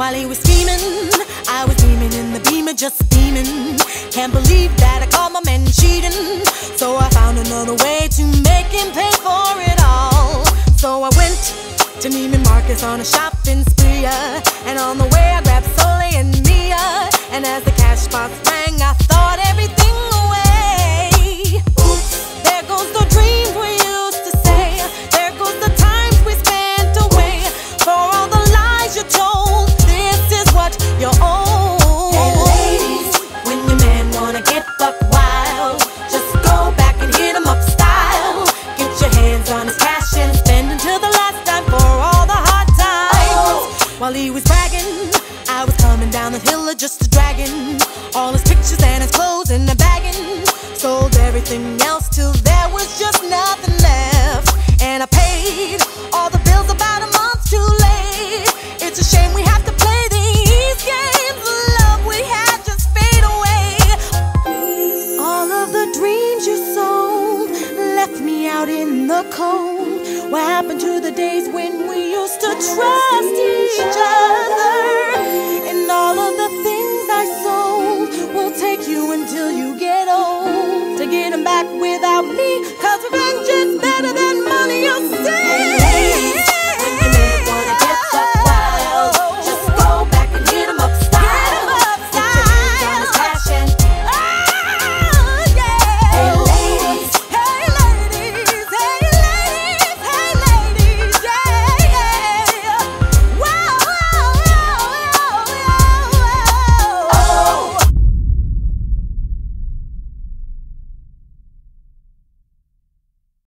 While he was scheming, I was beaming in the beamer, just beaming. Can't believe that I caught my man cheating. So I found another way to make him pay for it all. So I went to Neiman Marcus on a shopping spree. uh, And on the way I grabbed Soleil and Mia. And as the cash box Hands on his cash and spend until the last dime for all the hard times. Oh. While he was bragging, I was coming down the hill of just a dragon. Out in the cold. What happened to the days when we used to trust